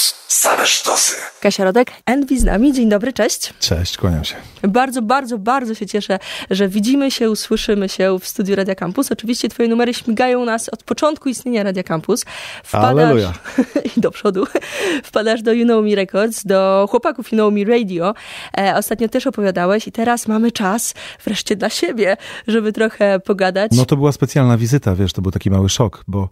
Campus. Same sztosy. Kasia Rodek, Envy z nami. Dzień dobry, cześć. Cześć, kłaniam się. Bardzo, bardzo, bardzo się cieszę, że widzimy się, usłyszymy się w studiu Radia Campus. Oczywiście twoje numery śmigają nas od początku istnienia Radia Campus. Wpadasz, I do przodu. Wpadasz do You Know Me Records, do chłopaków You Know Me Radio. E, ostatnio też opowiadałeś i teraz mamy czas wreszcie dla siebie, żeby trochę pogadać. No to była specjalna wizyta, wiesz, to był taki mały szok, bo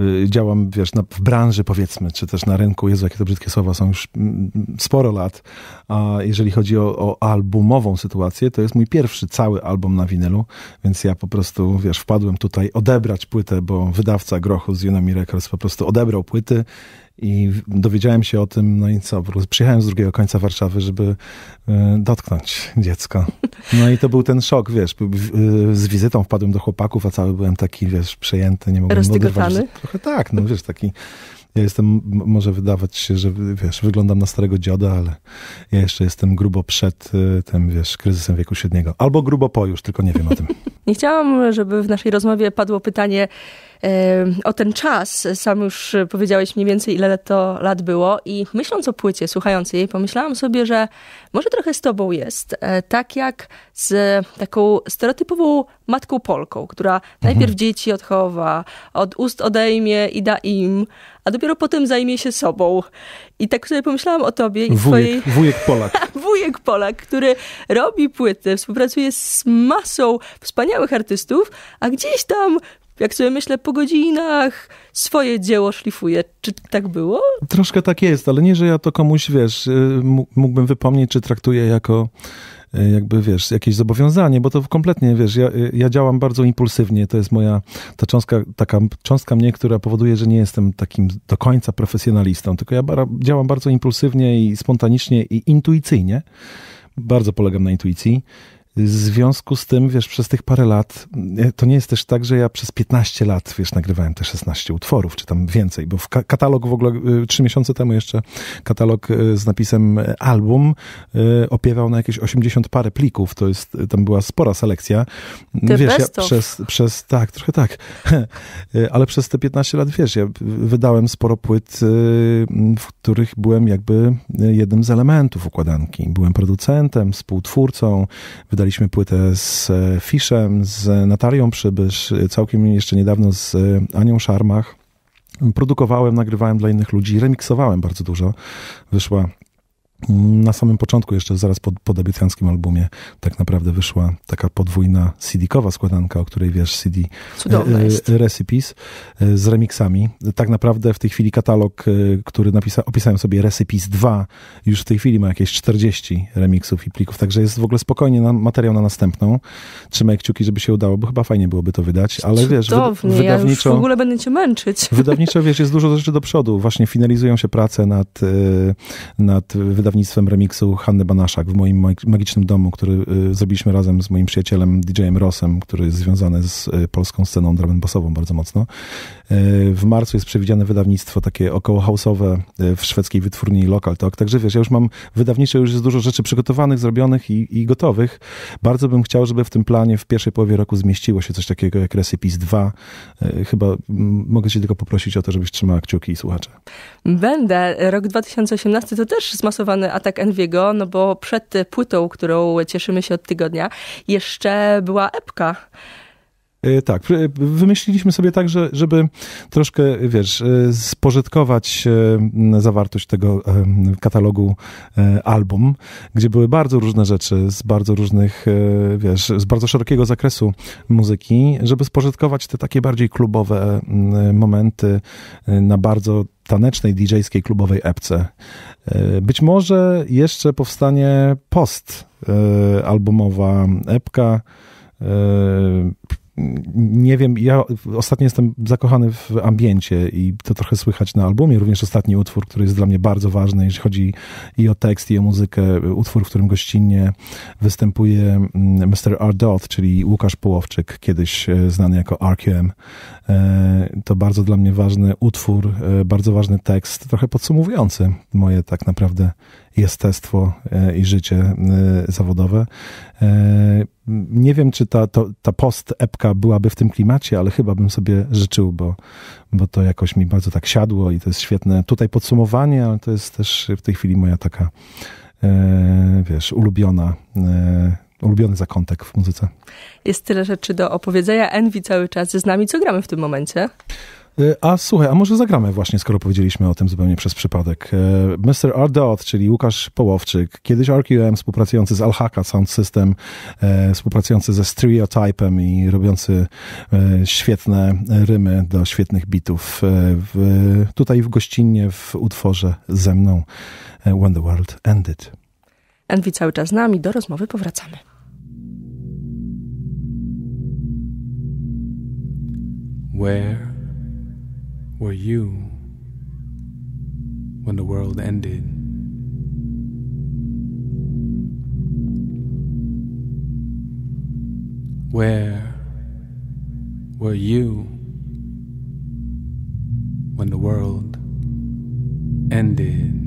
y, działam, wiesz, na, w branży powiedzmy, czy też na rynku, Jezu, jakie to brzydkie słowa, są już mm, sporo lat, a jeżeli chodzi o, o albumową sytuację, to jest mój pierwszy cały album na winylu, więc ja po prostu, wiesz, wpadłem tutaj odebrać płytę, bo wydawca Grochu z Unami Records po prostu odebrał płyty i dowiedziałem się o tym, no i co, po prostu przyjechałem z drugiego końca Warszawy, żeby y, dotknąć dziecko. No i to był ten szok, wiesz, z wizytą wpadłem do chłopaków, a cały byłem taki, wiesz, przejęty, nie mogłem oderwać. Trochę tak, no wiesz, taki ja jestem, może wydawać się, że wiesz, wyglądam na starego dzioda, ale ja jeszcze jestem grubo przed y, tym, wiesz, kryzysem wieku średniego. Albo grubo po już, tylko nie wiem o tym. Nie chciałam, żeby w naszej rozmowie padło pytanie o ten czas. Sam już powiedziałeś mniej więcej, ile to lat było i myśląc o płycie, słuchając jej, pomyślałam sobie, że może trochę z tobą jest. E, tak jak z taką stereotypową matką Polką, która mhm. najpierw dzieci odchowa, od ust odejmie i da im, a dopiero potem zajmie się sobą. I tak sobie pomyślałam o tobie i wujek, twojej... Wujek Polak. wujek Polak, który robi płyty, współpracuje z masą wspaniałych artystów, a gdzieś tam jak sobie myślę, po godzinach swoje dzieło szlifuje. Czy tak było? Troszkę tak jest, ale nie, że ja to komuś, wiesz, y, mógłbym wypomnieć, czy traktuję jako jakby, wiesz, jakieś zobowiązanie, bo to kompletnie, wiesz, ja, ja działam bardzo impulsywnie, to jest moja, ta cząstka, taka cząstka mnie, która powoduje, że nie jestem takim do końca profesjonalistą, tylko ja działam bardzo impulsywnie i spontanicznie i intuicyjnie. Bardzo polegam na intuicji. W związku z tym, wiesz, przez tych parę lat, e, to nie jest też tak, że ja przez 15 lat, wiesz, nagrywałem te 16 utworów, czy tam więcej, bo w katalog w ogóle, e, trzy miesiące temu jeszcze katalog e, z napisem album opiewał na jakieś 80 parę plików, to jest, tam była spora selekcja. Ty wiesz, ja przez, przez, tak, trochę tak, ale przez te 15 lat, wiesz, ja wydałem sporo płyt, w których byłem jakby jednym z elementów układanki. Byłem producentem, współtwórcą, wydaliśmy Nagraliśmy płytę z e, Fiszem, z Natalią Przybysz, całkiem jeszcze niedawno z e, Anią Szarmach. Produkowałem, nagrywałem dla innych ludzi, remiksowałem bardzo dużo. Wyszła na samym początku, jeszcze zaraz po, po debiutanckim albumie, tak naprawdę wyszła taka podwójna CD-kowa składanka, o której wiesz, CD e, e, Recipes e, z remixami. Tak naprawdę w tej chwili katalog, e, który napisa, opisałem sobie Recipes 2, już w tej chwili ma jakieś 40 remixów i plików, także jest w ogóle spokojnie na, materiał na następną. Trzymaj kciuki, żeby się udało, bo chyba fajnie byłoby to wydać, ale Cudownie, wiesz, wy, wydawniczo... Ja w ogóle będę cię męczyć. Wydawniczo, wiesz, jest dużo rzeczy do przodu. Właśnie finalizują się prace nad, nad wydaniem wydawnictwem remiksu Hanny Banaszak w moim magicznym domu, który y, zrobiliśmy razem z moim przyjacielem DJ-em Rossem, który jest związany z y, polską sceną drum bassową bardzo mocno. Y, w marcu jest przewidziane wydawnictwo takie około house'owe w szwedzkiej wytwórni Local Talk. Także wiesz, ja już mam wydawnicze, już jest dużo rzeczy przygotowanych, zrobionych i, i gotowych. Bardzo bym chciał, żeby w tym planie w pierwszej połowie roku zmieściło się coś takiego jak Recipes 2. Chyba mogę cię tylko poprosić o to, żebyś trzymała kciuki i słuchacze. Będę. Rok 2018 to też zmasowany atak Enviego, no bo przed płytą, którą cieszymy się od tygodnia, jeszcze była epka. E, tak, wymyśliliśmy sobie tak, że, żeby troszkę, wiesz, e, spożytkować e, zawartość tego katalogu album, gdzie były bardzo różne rzeczy z bardzo różnych, wiesz, z bardzo szerokiego zakresu muzyki, żeby spożytkować te takie bardziej klubowe momenty na bardzo tanecznej, DJ-skiej, klubowej epce. Być może jeszcze powstanie post albumowa epka nie wiem, ja ostatnio jestem zakochany w ambiencie i to trochę słychać na albumie. Również ostatni utwór, który jest dla mnie bardzo ważny, jeśli chodzi i o tekst, i o muzykę. Utwór, w którym gościnnie występuje Mr. R. Dot, czyli Łukasz Połowczyk, kiedyś e, znany jako RQM. E, to bardzo dla mnie ważny utwór, e, bardzo ważny tekst, trochę podsumowujący moje tak naprawdę jestestwo i życie zawodowe. Nie wiem, czy ta, to, ta post-epka byłaby w tym klimacie, ale chyba bym sobie życzył, bo, bo to jakoś mi bardzo tak siadło i to jest świetne tutaj podsumowanie, ale to jest też w tej chwili moja taka, wiesz, ulubiona ulubiony zakątek w muzyce. Jest tyle rzeczy do opowiedzenia. Envy cały czas z nami. Co gramy w tym momencie? E, a słuchaj, a może zagramy właśnie, skoro powiedzieliśmy o tym zupełnie przez przypadek. E, Mr. R. Dot, czyli Łukasz Połowczyk, kiedyś RQM, współpracujący z Alhaka Sound System, e, współpracujący ze Stereotypem i robiący świetne rymy do świetnych bitów. W, tutaj w gościnnie w utworze ze mną When the World Ended. Envy cały czas z nami, do rozmowy powracamy. Where you when the world ended? Where were you when the world ended?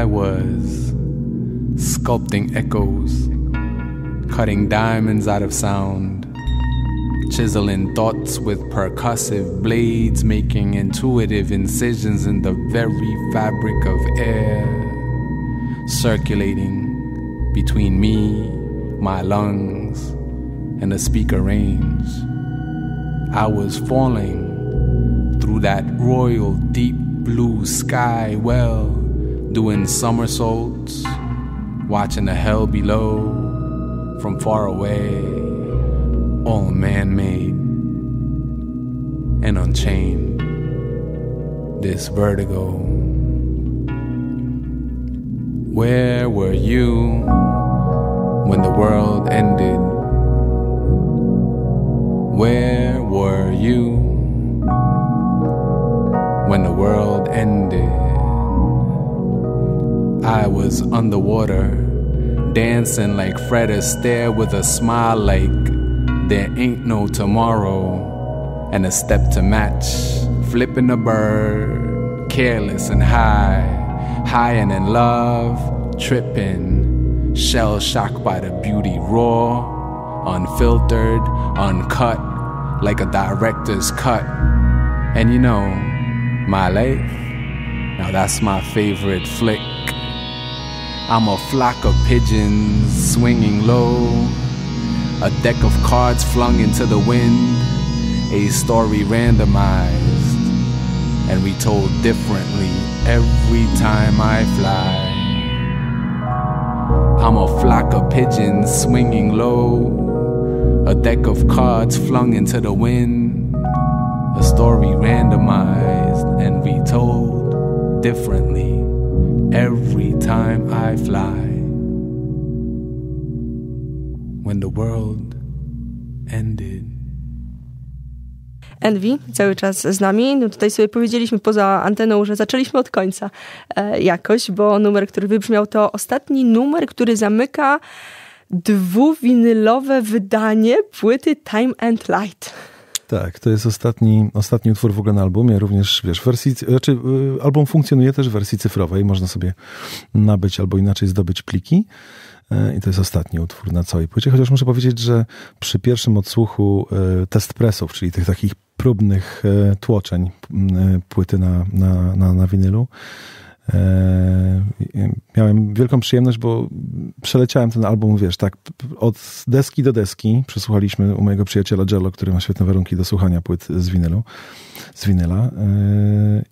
I was sculpting echoes, cutting diamonds out of sound, chiseling thoughts with percussive blades, making intuitive incisions in the very fabric of air, circulating between me, my lungs, and the speaker range. I was falling through that royal deep blue sky well doing somersaults, watching the hell below from far away, all man made and unchained. This vertigo. Where were you when the world ended? Where were you when the world ended? I was underwater, dancing like Fred Astaire with a smile like there ain't no tomorrow, and a step to match, flipping a bird, careless and high, high and in love, tripping, shell shocked by the beauty raw, unfiltered, uncut, like a director's cut. And you know, my life, now that's my favorite flick. I'm a flock of pigeons swinging low, a deck of cards flung into the wind, a story randomized and retold differently every time I fly. I'm a flock of pigeons swinging low, a deck of cards flung into the wind, a story randomized and retold differently every time I fly. When the world ended. Envy cały czas z nami. No tutaj sobie powiedzieliśmy poza anteną, że zaczęliśmy od końca e, jakoś, bo numer, który wybrzmiał, to ostatni numer, który zamyka dwuwinylowe wydanie płyty Time and Light. Tak, to jest ostatni, ostatni utwór w ogóle na albumie, również wiesz, wersji, znaczy y, album funkcjonuje też w wersji cyfrowej, można sobie nabyć albo inaczej zdobyć pliki. E, I to jest ostatni utwór na całej płycie, chociaż muszę powiedzieć, że przy pierwszym odsłuchu e, test presów, czyli tych takich próbnych tłoczeń płyty na, na, na, na winylu, miałem wielką przyjemność, bo przeleciałem ten album, wiesz, tak od deski do deski. Przesłuchaliśmy u mojego przyjaciela Jello, który ma świetne warunki do słuchania płyt z winylu, z winyla. E,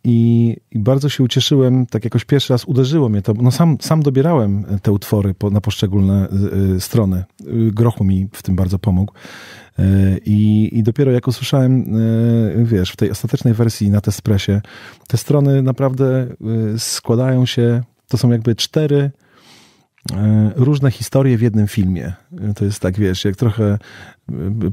I, I, bardzo się ucieszyłem, tak jakoś pierwszy raz uderzyło mnie to. No sam, sam dobierałem te utwory po, na poszczególne e, strony. Grochu mi w tym bardzo pomógł. I, I dopiero jak usłyszałem, e, wiesz, w tej ostatecznej wersji na Testpressie, te strony naprawdę e, składają się, to są jakby cztery e, różne historie w jednym filmie. To jest tak, wiesz, jak trochę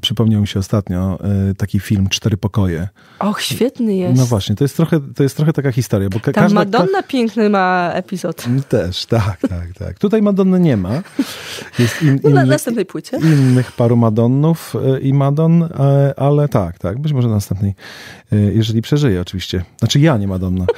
przypomniał mi się ostatnio taki film Cztery Pokoje. Och, świetny jest. No właśnie, to jest trochę, to jest trochę taka historia. Bo ka Tam Madonna ka piękny ma epizod. Też, tak, tak, tak. Tutaj Madonna nie ma. Jest in, no, na następnej płycie. Innych paru Madonnów i Madon, ale tak, tak, być może na następnej, jeżeli przeżyję oczywiście. Znaczy ja, nie Madonna.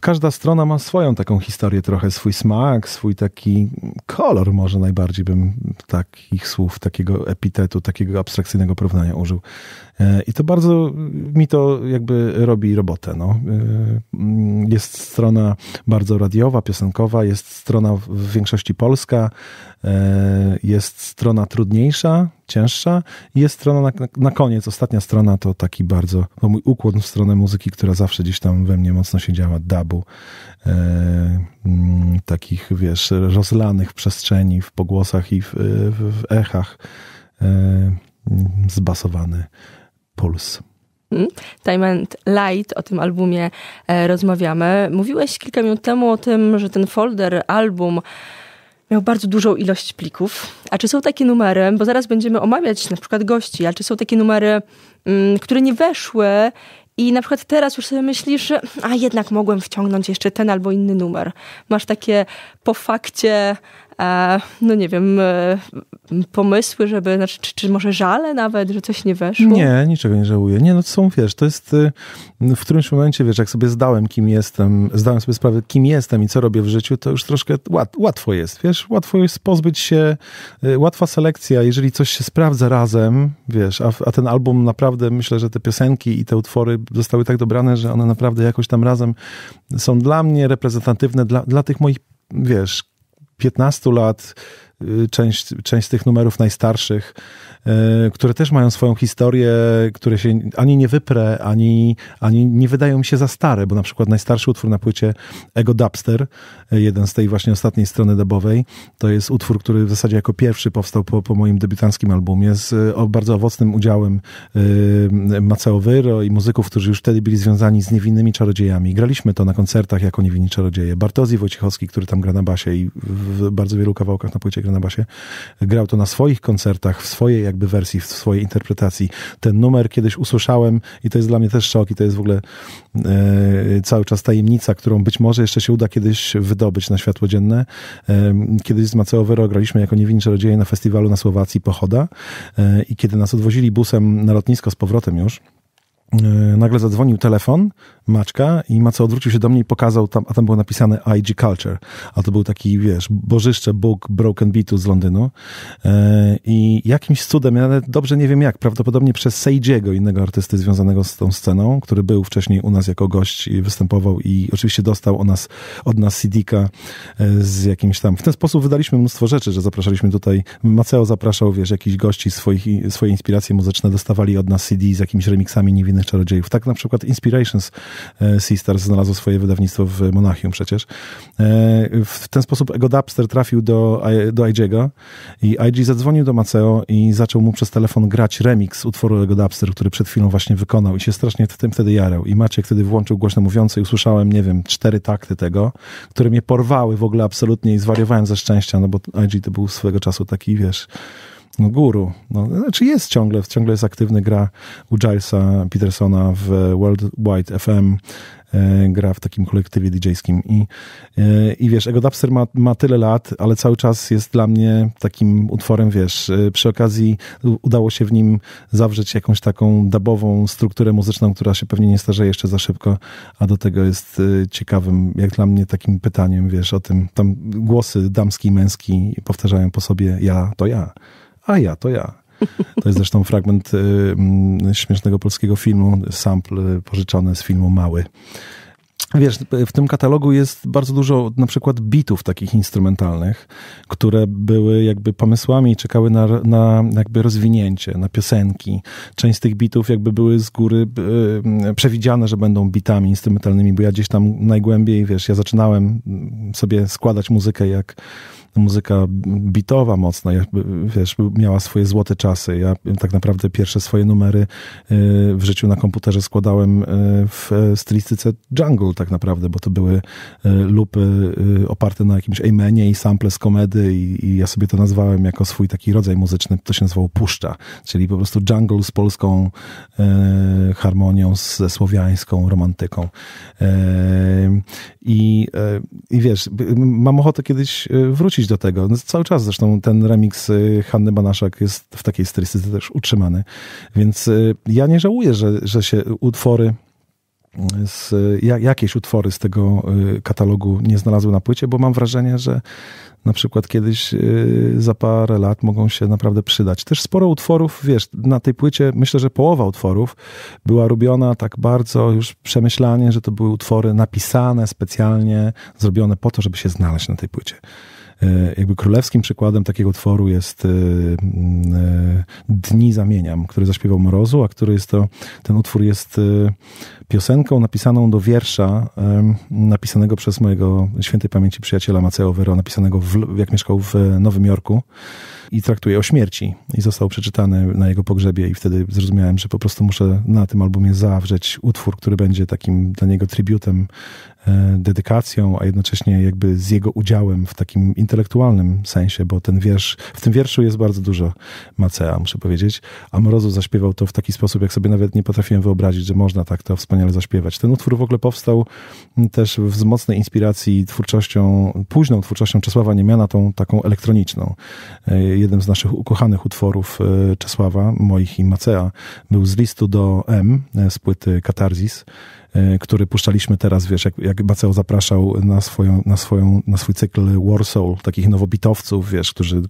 Każda strona ma swoją taką historię, trochę swój smak, swój taki kolor może najbardziej bym takich słów, takiego epitetu, takiego abstrakcyjnego porównania użył. E, I to bardzo mi to jakby robi robotę. No. E, jest strona bardzo radiowa, piosenkowa, jest strona w większości polska, e, jest strona trudniejsza, cięższa jest strona na, na koniec, ostatnia strona to taki bardzo, to mój ukłon w stronę muzyki, która zawsze gdzieś tam we mnie mocno się działa, dabu, takich wiesz, rozlanych w przestrzeni, w pogłosach i w, w, w echach zbasowany puls. Hmm? Time and Light, o tym albumie e, rozmawiamy. Mówiłeś kilka minut temu o tym, że ten folder, album miał bardzo dużą ilość plików. A czy są takie numery, bo zaraz będziemy omawiać na przykład gości, a czy są takie numery, mm, które nie weszły i na przykład teraz już sobie myślisz, że a jednak mogłem wciągnąć jeszcze ten albo inny numer. Masz takie po fakcie no nie wiem, e, pomysły, żeby, znaczy, czy, czy może żale nawet, że coś nie weszło? Nie, niczego nie żałuję. Nie, no to są, wiesz, to jest y, w którymś momencie, wiesz, jak sobie zdałem, kim jestem, zdałem sobie sprawę, kim jestem i co robię w życiu, to już troszkę łat, łatwo jest, wiesz, łatwo jest pozbyć się, y, łatwa selekcja, jeżeli coś się sprawdza razem, wiesz, a, a ten album naprawdę, myślę, że te piosenki i te utwory zostały tak dobrane, że one naprawdę jakoś tam razem są dla mnie reprezentatywne, dla, dla tych moich, wiesz, 15 lat, y, część, część z tych numerów najstarszych które też mają swoją historię, które się ani nie wyprę, ani, ani nie wydają mi się za stare, bo na przykład najstarszy utwór na płycie Ego Dubster, e, jeden z tej właśnie ostatniej strony dubowej, to jest utwór, który w zasadzie jako pierwszy powstał po, po moim debiutanckim albumie z o, bardzo owocnym udziałem y, Maceo Wyro i muzyków, którzy już wtedy byli związani z niewinnymi czarodziejami. Graliśmy to na koncertach jako niewinni czarodzieje. Bartozji Wojciechowski, który tam gra na basie i w bardzo wielu kawałkach na płycie gra na basie, grał to na swoich koncertach, w swojej jak jakby wersji, w swojej interpretacji. Ten numer kiedyś usłyszałem i to jest dla mnie też szok i to jest w ogóle e, cały czas tajemnica, którą być może jeszcze się uda kiedyś wydobyć na światło dzienne. E, kiedyś z Maceo Vero graliśmy jako niewinni czarodzieje na festiwalu na Słowacji Pochoda e, i kiedy nas odwozili busem na lotnisko z powrotem już, nagle zadzwonił telefon Maczka i Maco odwrócił się do mnie i pokazał tam, a tam było napisane IG Culture, a to był taki, wiesz, bożyszcze Bóg Broken Beatu z Londynu. E, i jakimś cudem, ja dobrze nie wiem jak, prawdopodobnie przez Seijiego, innego artysty związanego z tą sceną, który był wcześniej u nas jako gość i występował i oczywiście dostał od nas, od nas CD-ka e, z jakimś tam, w ten sposób wydaliśmy mnóstwo rzeczy, że zapraszaliśmy tutaj, Maceo zapraszał, wiesz, jakichś gości swoich, swoje inspiracje muzyczne, dostawali od nas CD z jakimiś remixami niewinnych czarodziejów. Tak na przykład Inspirations E, Seastar znalazło swoje wydawnictwo w Monachium przecież. E, w ten sposób Ego Dubster trafił do, do IG'ego i IG zadzwonił do Maceo i zaczął mu przez telefon grać remix utworu Ego Dubster, który przed chwilą właśnie wykonał i się strasznie tym wtedy jarał. I Maciek wtedy włączył głośno mówiący i usłyszałem, nie wiem, cztery takty tego, które mnie porwały w ogóle absolutnie i zwariowałem ze szczęścia, no bo IG to był swego czasu taki, wiesz, no, guru. No, znaczy jest ciągle, ciągle jest aktywny, gra u Gilesa Petersona w World Wide FM, e, gra w takim kolektywie DJ-skim i, e, i wiesz, Ego Dubster ma, ma tyle lat, ale cały czas jest dla mnie takim utworem, wiesz, e, przy okazji udało się w nim zawrzeć jakąś taką dubową strukturę muzyczną, która się pewnie nie starzeje jeszcze za szybko, a do tego jest e, ciekawym, jak dla mnie, takim pytaniem, wiesz, o tym, tam głosy damski i męski powtarzają po sobie ja, to ja a ja, to ja. To jest zresztą fragment y, y, śmiesznego polskiego filmu, sample pożyczony z filmu Mały. Wiesz, w tym katalogu jest bardzo dużo na przykład bitów takich instrumentalnych, które były jakby pomysłami i czekały na, na jakby rozwinięcie, na piosenki. Część z tych bitów jakby były z góry y, przewidziane, że będą bitami instrumentalnymi, bo ja gdzieś tam najgłębiej, wiesz, ja zaczynałem sobie składać muzykę jak muzyka bitowa mocna, jakby, wiesz, miała swoje złote czasy. Ja tak naprawdę pierwsze swoje numery y, w życiu na komputerze składałem y, w stylistyce jungle tak naprawdę, bo to były y, lupy oparte na jakimś amenie i sample z komedy i, i ja sobie to nazwałem jako swój taki rodzaj muzyczny, to się nazywało puszcza, czyli po prostu jungle z polską harmonią, ze słowiańską romantyką. I, I wiesz, mam ochotę kiedyś wrócić wrócić do tego. No, cały czas zresztą ten remix y, Hanny Banaszak jest w takiej stylistyce też utrzymany. Więc y, ja nie żałuję, że, że się utwory z, jakieś utwory z tego katalogu nie znalazły na płycie, bo mam wrażenie, że na przykład kiedyś za parę lat mogą się naprawdę przydać. Też sporo utworów, wiesz, na tej płycie myślę, że połowa utworów była robiona tak bardzo już przemyślanie, że to były utwory napisane specjalnie, zrobione po to, żeby się znaleźć na tej płycie. E, jakby królewskim przykładem takiego utworu jest e, e, Dni Zamieniam, który zaśpiewał Mrozu, a który jest to, ten utwór jest piosenką napisaną do wiersza napisanego przez mojego świętej pamięci przyjaciela Maceo Vero, napisanego w, jak mieszkał w Nowym Jorku i traktuje o śmierci. I został przeczytany na jego pogrzebie i wtedy zrozumiałem, że po prostu muszę na tym albumie zawrzeć utwór, który będzie takim dla niego tributem dedykacją, a jednocześnie jakby z jego udziałem w takim intelektualnym sensie, bo ten wiersz, w tym wierszu jest bardzo dużo Macea, muszę powiedzieć, a Morozu zaśpiewał to w taki sposób, jak sobie nawet nie potrafiłem wyobrazić, że można tak to wspaniale zaśpiewać. Ten utwór w ogóle powstał też z mocnej inspiracji twórczością, późną twórczością Czesława Niemiana, tą taką elektroniczną. E, jeden z naszych ukochanych utworów e, Czesława, moich i Macea, był z listu do M, z płyty Katarzis, E, który puszczaliśmy teraz, wiesz, jak, jak Baceo zapraszał na, swoją, na, swoją, na swój cykl Warsaw, takich nowobitowców, wiesz, którzy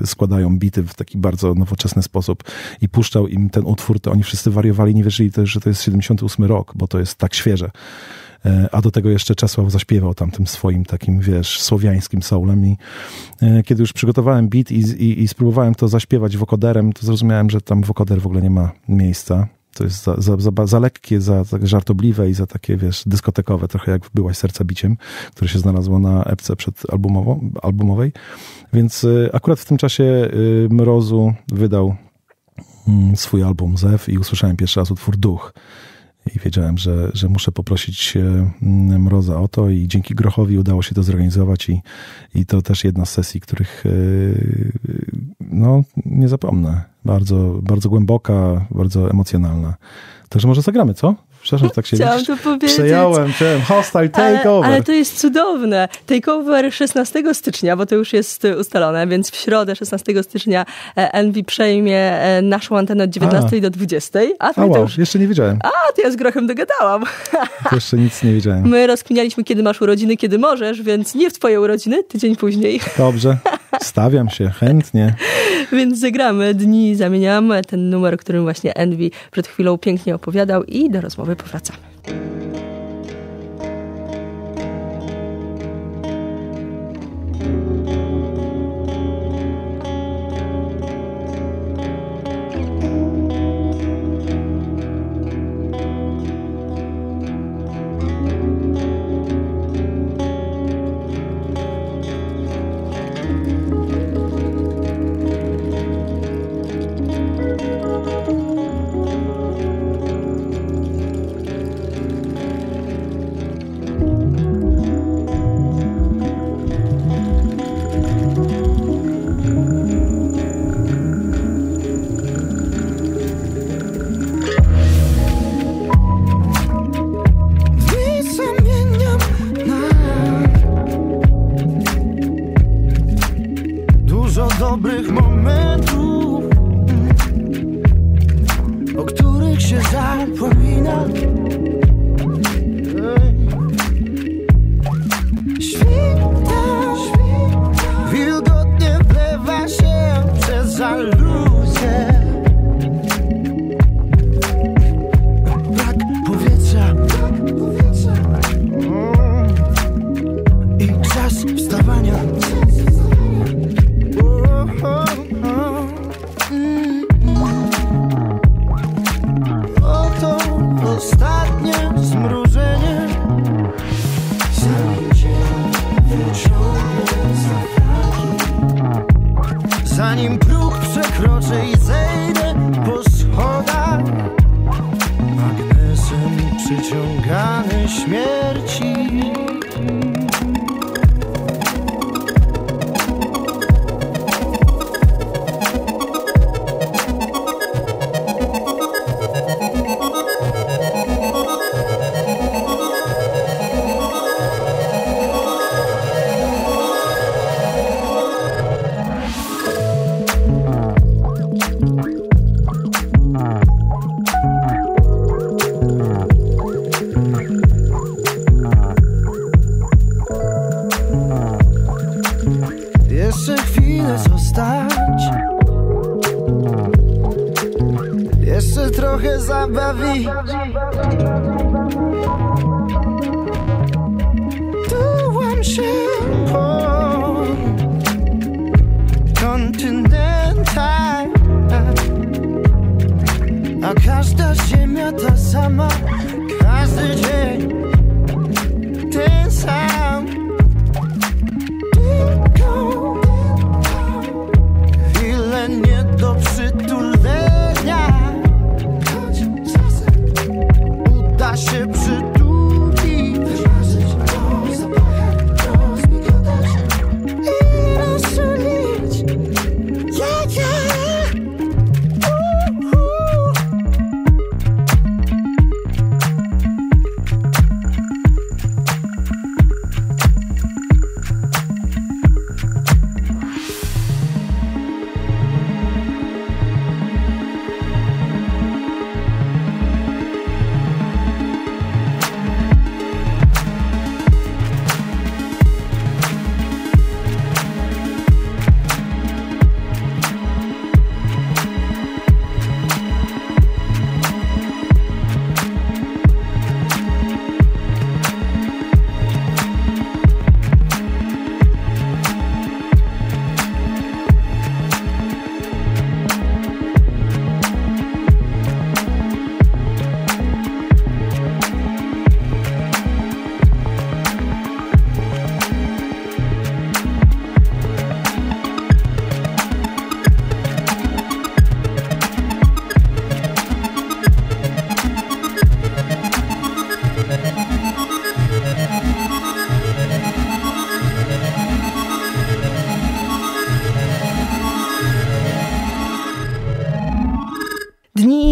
e, składają bity w taki bardzo nowoczesny sposób i puszczał im ten utwór, to oni wszyscy wariowali, nie wierzyli też, że to jest 78 rok, bo to jest tak świeże. E, a do tego jeszcze Czesław zaśpiewał tam tym swoim takim, wiesz, słowiańskim soulem i kiedy już przygotowałem beat i, i, i spróbowałem to zaśpiewać wokoderem, to zrozumiałem, że tam wokoder w ogóle nie ma miejsca to jest za, za, za, za lekkie, za, za żartobliwe i za takie, wiesz, dyskotekowe, trochę jak byłaś serca biciem, które się znalazło na epce przedalbumowo, albumowej. Więc y, akurat w tym czasie y, Mrozu wydał y, swój album Zew i usłyszałem pierwszy raz utwór Duch i wiedziałem, że, że muszę poprosić mm, Mroza o to i dzięki Grochowi udało się to zorganizować i, i to też jedna z sesji, których y, no, nie zapomnę. Bardzo, bardzo głęboka, bardzo emocjonalna. Także może zagramy, co? Przepraszam, tak się Chciałam to powiedzieć. Przejąłem, przejąłem. Hostile takeover. Ale, ale to jest cudowne. Takeover 16 stycznia, bo to już jest ustalone, więc w środę 16 stycznia Envy przejmie e, naszą antenę od 19 a. do 20. A, a wow, to już... jeszcze nie wiedziałem. A, to ja z Grochem dogadałam. To jeszcze nic nie wiedziałem. My rozkminialiśmy, kiedy masz urodziny, kiedy możesz, więc nie w twoje urodziny, tydzień później. Dobrze, stawiam się, chętnie. więc zagramy Dni, zamieniam ten numer, o którym właśnie Envy przed chwilą pięknie opowiadał i do rozmowy powracamy.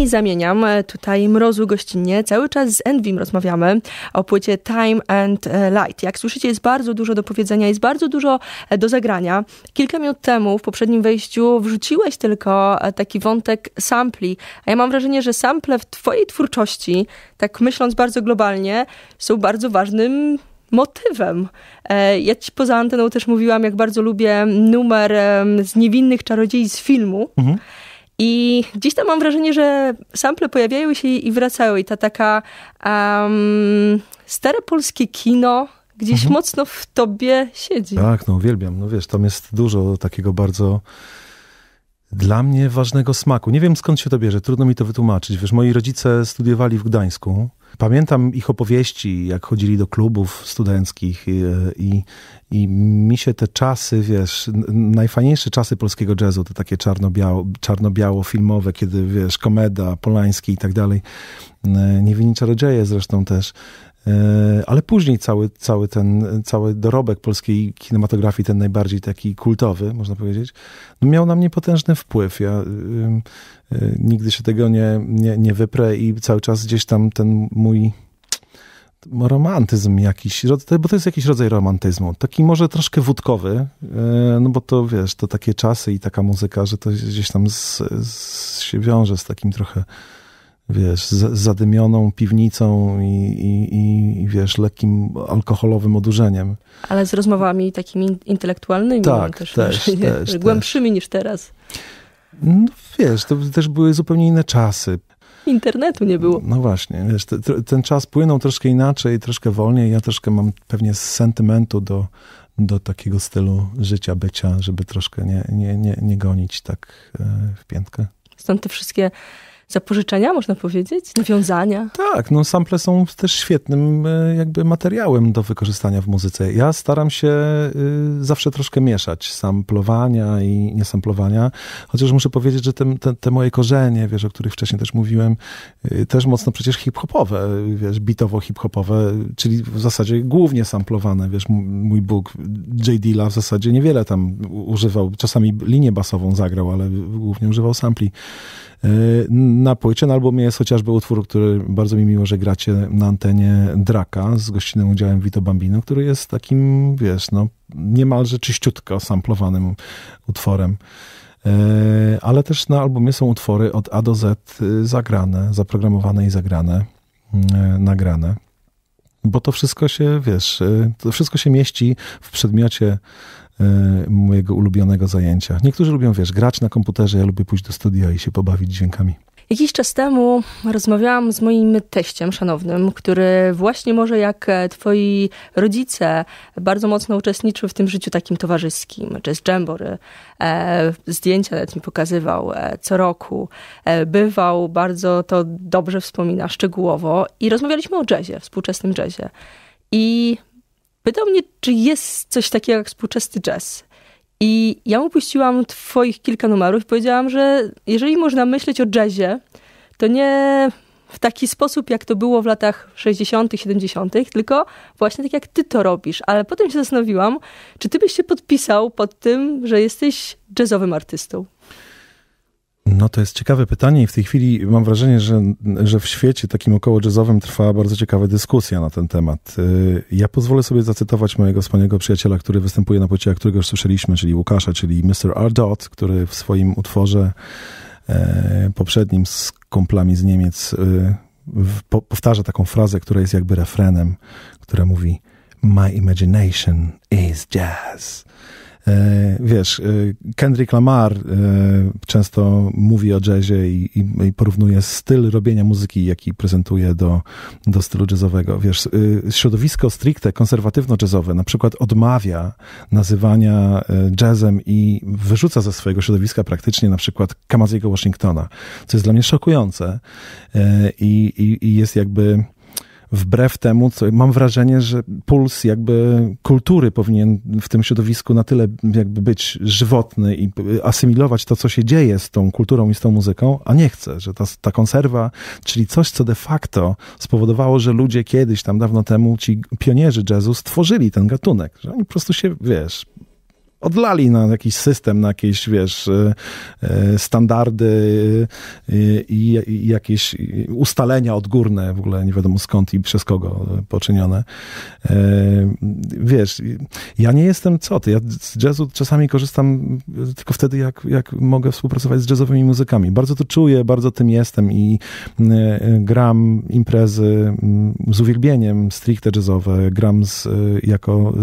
Zamieniam, tutaj mrozu gościnnie. Cały czas z Envim rozmawiamy o płycie Time and e, Light. Jak słyszycie, jest bardzo dużo do powiedzenia, jest bardzo dużo e, do zagrania. Kilka minut temu, w poprzednim wejściu, wrzuciłeś tylko e, taki wątek sampli. A ja mam wrażenie, że sample w twojej twórczości, tak myśląc bardzo globalnie, są bardzo ważnym motywem. Ja ci poza anteną też mówiłam, jak bardzo lubię numer z Niewinnych Czarodziei z filmu. Mhm. I gdzieś tam mam wrażenie, że sample pojawiają się i wracają. I ta taka um, stare polskie kino gdzieś mocno w tobie siedzi. Tak, no uwielbiam. No wiesz, tam jest dużo takiego bardzo dla mnie ważnego smaku. Nie wiem skąd się to bierze, trudno mi to wytłumaczyć. Wiesz, moi rodzice studiowali w Gdańsku. Pamiętam ich opowieści, jak chodzili do klubów studenckich i, i, i mi się te czasy, wiesz, najfajniejsze czasy polskiego jazzu, to takie czarno-biało, czarno-biało filmowe, kiedy, wiesz, Komeda, Polański i tak dalej, e, Niewinni Czarodzieje zresztą też, ale później cały, cały ten, cały dorobek polskiej kinematografii, ten najbardziej taki kultowy, można powiedzieć, no miał na mnie potężny wpływ. Ja ym, y, nigdy się tego nie, nie, nie wyprę i cały czas gdzieś tam ten mój romantyzm jakiś, bo to jest jakiś rodzaj romantyzmu, taki może troszkę wódkowy, e, no bo to wiesz, to takie czasy i taka muzyka, że to gdzieś tam z, z, się wiąże z takim trochę wiesz, z, zadymioną piwnicą i, i, i, wiesz, lekkim alkoholowym odurzeniem. Ale z rozmowami takimi intelektualnymi. Tak, mam też, też, też, też. głębszymi niż teraz. No, wiesz, to też były zupełnie inne czasy. Internetu nie było. No właśnie, wiesz, te, te, ten czas płynął troszkę inaczej, troszkę wolniej. Ja troszkę mam pewnie sentymentu do, do takiego stylu życia, bycia, żeby troszkę nie, nie, nie, nie gonić tak e, w piętkę. Stąd te wszystkie zapożyczenia, można powiedzieć, nawiązania. Tak, no sample są też świetnym e, jakby materiałem do wykorzystania w muzyce. Ja staram się y, zawsze troszkę mieszać samplowania i niesamplowania, chociaż muszę powiedzieć, że te, te, te moje korzenie, wiesz, o których wcześniej też mówiłem, y, też mocno przecież hip-hopowe, wiesz, bitowo hip-hopowe, czyli w zasadzie głównie samplowane, wiesz, mój Bóg, J. Dilla w zasadzie niewiele tam używał, czasami linię basową zagrał, ale głównie używał sampli. Y, Na płycie, na albumie jest chociażby utwór, który bardzo mi miło, że gracie na antenie Draka z gościnnym udziałem Vito Bambino, który jest takim, wiesz, no niemalże czyściutko samplowanym utworem. Y, Ale też na albumie są utwory od A do Z y, zagrane, zaprogramowane i zagrane, nagrane. Bo to wszystko się, wiesz, to wszystko się mieści w przedmiocie mojego ulubionego zajęcia. Niektórzy lubią, wiesz, grać na komputerze, ja lubię pójść do studia i się pobawić dźwiękami. Jakiś czas temu rozmawiałam z moim teściem szanownym, który właśnie może jak e, twoi rodzice bardzo mocno uczestniczył w tym życiu takim towarzyskim, jazz jambory. E, zdjęcia nawet mi pokazywał e, co roku. E, bywał, bardzo to dobrze wspomina, szczegółowo. I rozmawialiśmy o jazzie, współczesnym jazzie. I pytał mnie, czy jest coś takiego jak współczesny jazz. I ja mu puściłam twoich kilka numerów i powiedziałam, że jeżeli można myśleć o jazzie, to nie w taki sposób, jak to było w latach 60., 70., tylko właśnie tak, jak ty to robisz. Ale potem się zastanowiłam, czy ty byś się podpisał pod tym, że jesteś jazzowym artystą? No to jest ciekawe pytanie i w tej chwili mam wrażenie, że, że w świecie takim około jazzowym trwa bardzo ciekawa dyskusja na ten temat. Y, ja pozwolę sobie zacytować mojego wspaniałego przyjaciela, który występuje na płycie, którego już słyszeliśmy, czyli Łukasza, czyli Mr. R. Dot, który w swoim utworze e, poprzednim z kumplami z Niemiec e, powtarza taką frazę, która jest jakby refrenem, która mówi My imagination is jazz. E, wiesz, e, Kendrick Lamar e, często mówi o jazzie i, i, i, porównuje styl robienia muzyki, jaki prezentuje do, do stylu jazzowego. Wiesz, środowisko stricte konserwatywno-jazzowe na przykład odmawia nazywania jazzem i wyrzuca ze swojego środowiska praktycznie na przykład Kamaziego Washingtona, co jest dla mnie szokujące i, i, i jest jakby wbrew temu, co mam wrażenie, że puls jakby kultury powinien w tym środowisku na tyle jakby być żywotny i asymilować to, co się dzieje z tą kulturą i z tą muzyką, a nie chce, że ta, ta konserwa, czyli coś, co de facto spowodowało, że ludzie kiedyś tam dawno temu, ci pionierzy jazzu stworzyli ten gatunek, że oni po prostu się, wiesz, odlali na jakiś system, na jakieś, wiesz, e, e, standardy e, i, jakieś ustalenia odgórne, w ogóle nie wiadomo skąd i przez kogo poczynione. Wiesz, ja nie jestem co ty, ja z jazzu czasami korzystam tylko wtedy, jak, jak mogę współpracować z jazzowymi muzykami. Bardzo to czuję, bardzo tym jestem i gram imprezy z uwielbieniem stricte jazzowe, gram z, jako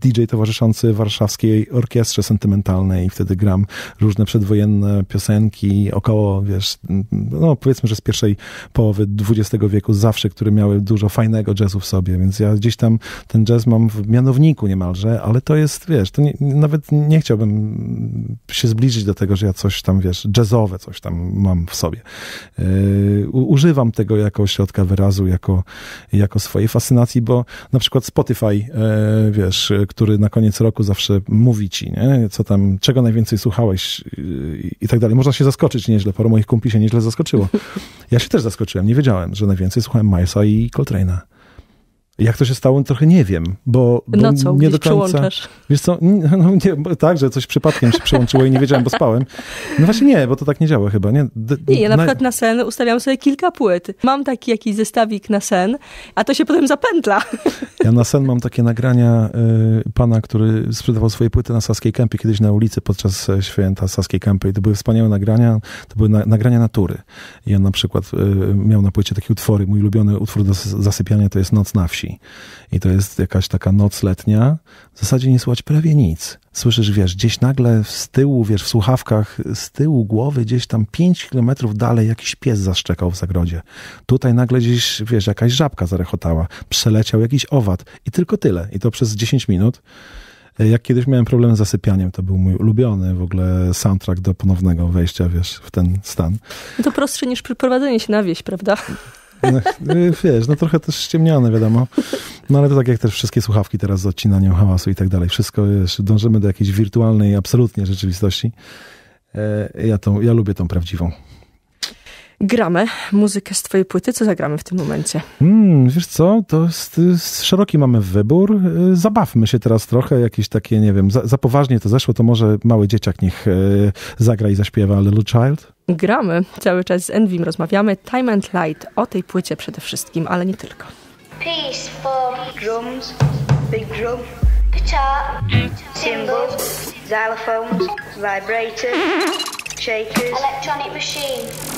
DJ towarzyszący warszawskiej orkiestrze sentymentalnej i wtedy gram różne przedwojenne piosenki około, wiesz, no powiedzmy, że z pierwszej połowy XX wieku zawsze, które miały dużo fajnego jazzu w sobie, więc ja gdzieś tam ten jazz mam w mianowniku niemalże, ale to jest, wiesz, to nie, nawet nie chciałbym się zbliżyć do tego, że ja coś tam, wiesz, jazzowe coś tam mam w sobie. Yy, używam tego jako środka wyrazu, jako, jako swojej fascynacji, bo na przykład Spotify, yy, wiesz, który na koniec roku zawsze mówi mówi ci, nie? co tam, czego najwięcej słuchałeś i tak dalej. Można się zaskoczyć nieźle, paru moich kumpli się nieźle zaskoczyło. Ja się też zaskoczyłem, nie wiedziałem, że najwięcej słuchałem Milesa i Coltrane'a. Jak to się stało, trochę nie wiem, bo, bo no co, nie do końca. Przełączasz? Wiesz co, no nie, tak, że coś przypadkiem się przełączyło i nie wiedziałem, bo spałem. No właśnie nie, bo to tak nie działa chyba, nie? D nie, ja na, na przykład na sen ustawiam sobie kilka płyt. Mam taki jakiś zestawik na sen, a to się potem zapętla. Ja na sen mam takie nagrania y, pana, który sprzedawał swoje płyty na Saskiej Kępie kiedyś na ulicy podczas e, święta Saskiej Kępy i to były wspaniałe nagrania, to były na, nagrania natury. I on na przykład y, miał na płycie takie utwory, mój ulubiony utwór do zasypiania to jest Noc na wsi. I to jest jakaś taka noc letnia. W zasadzie nie słychać prawie nic. Słyszysz, wiesz, gdzieś nagle z tyłu, wiesz, w słuchawkach, z tyłu głowy, gdzieś tam pięć kilometrów dalej jakiś pies zaszczekał w zagrodzie. Tutaj nagle gdzieś, wiesz, jakaś żabka zarechotała. Przeleciał jakiś owad. I tylko tyle. I to przez 10 minut. Jak kiedyś miałem problem z zasypianiem, to był mój ulubiony w ogóle soundtrack do ponownego wejścia, wiesz, w ten stan. No to prostsze niż przeprowadzenie się na wieś, prawda? No, wiesz, no trochę też ściemnione, wiadomo. No ale to tak jak też wszystkie słuchawki teraz z odcinaniem hałasu i tak dalej. Wszystko, wiesz, dążymy do jakiejś wirtualnej absolutnie rzeczywistości. E, ja, tą, ja lubię tą prawdziwą. Gramy muzykę z twojej płyty. Co zagramy w tym momencie? Hmm, wiesz co, to jest, jest, szeroki mamy wybór. E, zabawmy się teraz trochę, jakieś takie, nie wiem, za, za poważnie to zeszło, to może mały dzieciak niech e, zagra i zaśpiewa Little Child. Gramy, cały czas z Envim rozmawiamy. Time and Light, o tej płycie przede wszystkim, ale nie tylko. Piece for drums, big drum, guitar, cymbals, xylophones, vibrators, shakers, electronic machine.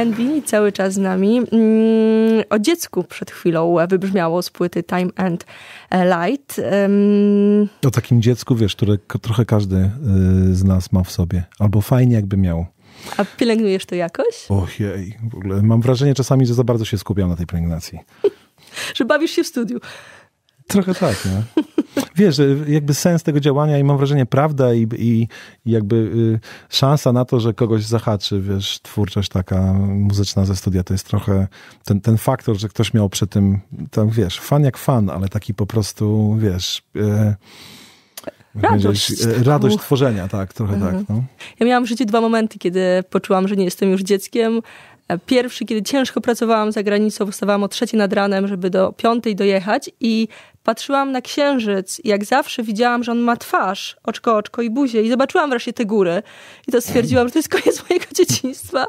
Envy cały czas z nami. Mm, O dziecku przed chwilą wybrzmiało z płyty Time and Light. Em, O takim dziecku, wiesz, które trochę każdy y, z nas ma w sobie. Albo fajnie jakby miał. A pielęgnujesz to jakoś? Ojej, w ogóle mam wrażenie czasami, że za bardzo się skupiam na tej pielęgnacji. Że bawisz się w studiu? Trochę tak, nie? Wiesz, że jakby sens tego działania i mam wrażenie prawda i, i, jakby y, szansa na to, że kogoś zahaczy, wiesz, twórczość taka muzyczna ze studia, to jest trochę ten, ten faktor, że ktoś miał przy tym, tam wiesz, fan jak fan, ale taki po prostu, wiesz... Y, Radość y, radość tworzenia, tak, trochę tak, no. Ja miałam w życiu dwa momenty, kiedy poczułam, że nie jestem już dzieckiem. Pierwszy, kiedy ciężko pracowałam za granicą, wstawałam o trzeciej nad ranem, żeby do piątej dojechać i patrzyłam na księżyc. i Jak zawsze widziałam, że on ma twarz, oczko, oczko i buzię i zobaczyłam wreszcie te góry. I to stwierdziłam, że to jest koniec mojego dzieciństwa.